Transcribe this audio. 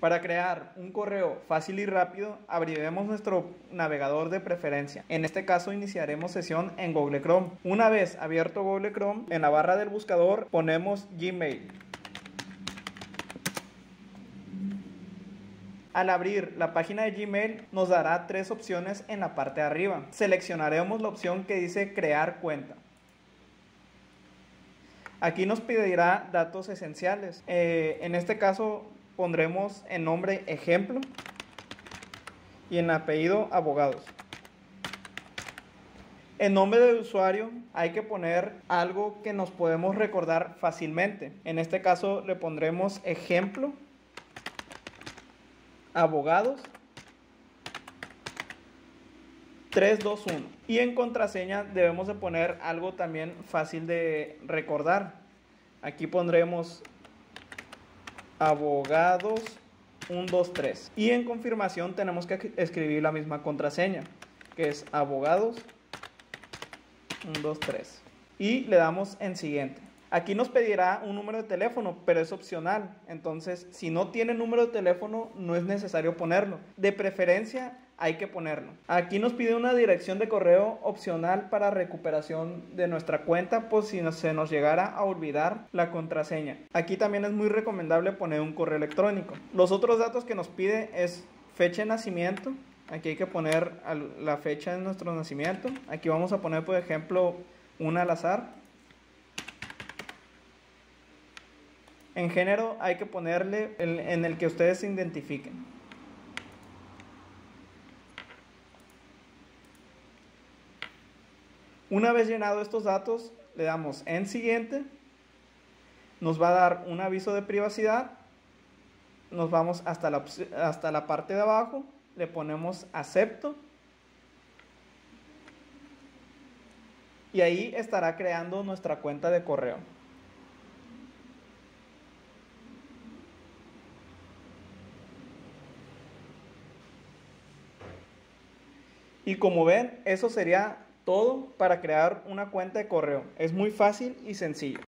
Para crear un correo fácil y rápido, abriremos nuestro navegador de preferencia. En este caso iniciaremos sesión en Google Chrome. Una vez abierto Google Chrome, en la barra del buscador ponemos Gmail. Al abrir la página de Gmail nos dará tres opciones en la parte de arriba. Seleccionaremos la opción que dice crear cuenta. Aquí nos pedirá datos esenciales. Eh, en este caso pondremos en nombre ejemplo y en apellido abogados. En nombre del usuario hay que poner algo que nos podemos recordar fácilmente. En este caso le pondremos ejemplo, abogados, 321. Y en contraseña debemos de poner algo también fácil de recordar. Aquí pondremos abogados 123. Y en confirmación tenemos que escribir la misma contraseña, que es abogados 123. Y le damos en siguiente. Aquí nos pedirá un número de teléfono, pero es opcional. Entonces, si no tiene número de teléfono, no es necesario ponerlo. De preferencia, hay que ponerlo. Aquí nos pide una dirección de correo opcional para recuperación de nuestra cuenta por si se nos llegara a olvidar la contraseña. Aquí también es muy recomendable poner un correo electrónico. Los otros datos que nos pide es fecha de nacimiento. Aquí hay que poner la fecha de nuestro nacimiento. Aquí vamos a poner, por ejemplo, una al azar. En género hay que ponerle en el que ustedes se identifiquen. Una vez llenado estos datos, le damos en siguiente, nos va a dar un aviso de privacidad, nos vamos hasta la, hasta la parte de abajo, le ponemos acepto y ahí estará creando nuestra cuenta de correo. Y como ven, eso sería todo para crear una cuenta de correo. Es muy fácil y sencillo.